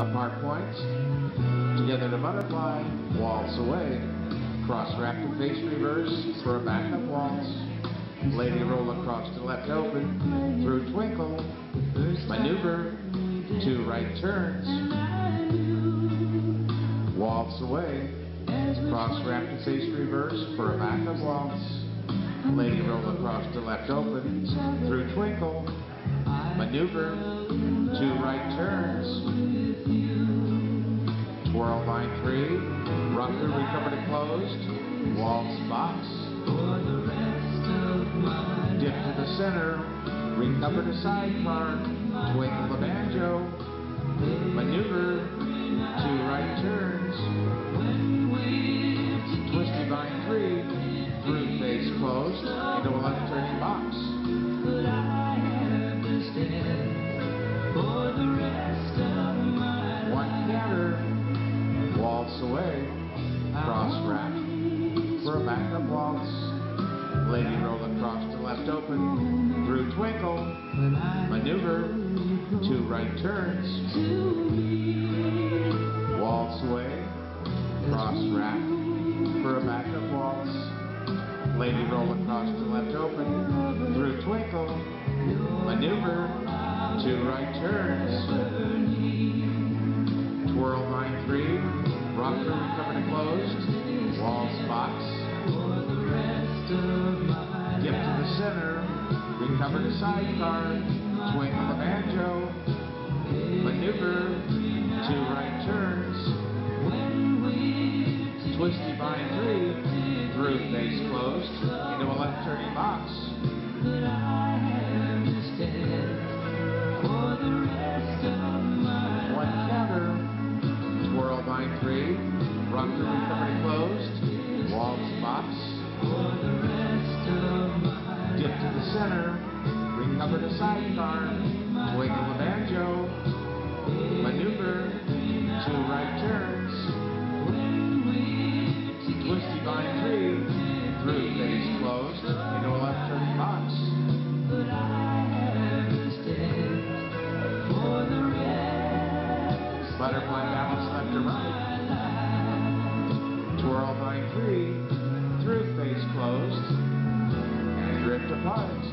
Apart points, Together to butterfly. Waltz away. Cross wrap to face reverse for a backup waltz. Lady roll across to left open. Through twinkle. Maneuver. Two right turns. Waltz away. Cross wrap to face reverse for a backup waltz. Lady roll across to left open. Through twinkle. Maneuver. Two right turns. Three. Rocker recover to closed. Waltz box. Dip to the center. Recover to sidecar. Twinkle the banjo. Waltz. Lady roll across to left open. Through twinkle. Maneuver. Two right turns. Waltz away. Cross wrap. For a backup waltz. Lady roll across to left open. Through twinkle. Maneuver. Two right turns. Twirl vine three. Rocker recover to closed. Waltz box. Sidecar. Twinkle the banjo. Maneuver. Two right turns. Twisty vine three. Through face closed. Into a left turning box. One counter. Twirl vine three. Rocker recovery closed. Waltz box. Dip to the center. Recover to sidecar. The banjo. Maneuver. Two right turns. Twisty vine three. Through face closed. Into a left turning box. Butterfly balance left to right. Twirl vine three. Through face closed. Drift apart.